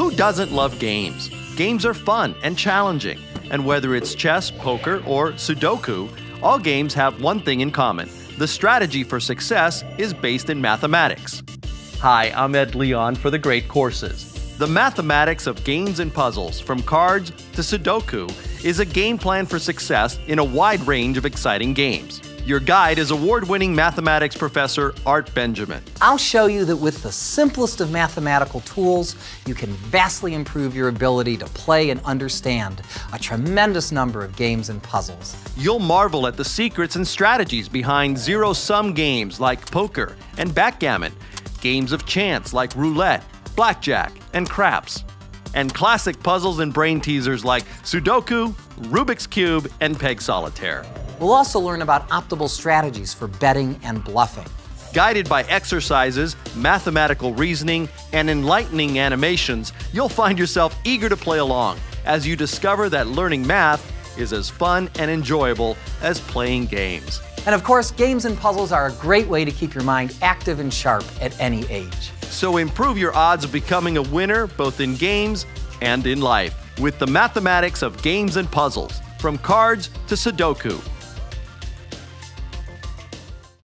Who doesn't love games? Games are fun and challenging, and whether it's chess, poker, or Sudoku, all games have one thing in common the strategy for success is based in mathematics. Hi, I'm Ed Leon for the Great Courses. The mathematics of games and puzzles, from cards to Sudoku, is a game plan for success in a wide range of exciting games. Your guide is award winning mathematics professor Art Benjamin. I'll show you that with the simplest of mathematical tools, you can vastly improve your ability to play and understand a tremendous number of games and puzzles. You'll marvel at the secrets and strategies behind zero sum games like poker and backgammon, games of chance like roulette, blackjack, and craps, and classic puzzles and brain teasers like Sudoku, Rubik's Cube, and Peg Solitaire. We'll also learn about optimal strategies for betting and bluffing. Guided by exercises, mathematical reasoning, and enlightening animations, you'll find yourself eager to play along as you discover that learning math is as fun and enjoyable as playing games. And of course, games and puzzles are a great way to keep your mind active and sharp at any age. So improve your odds of becoming a winner both in games and in life with the mathematics of games and puzzles, from cards to Sudoku.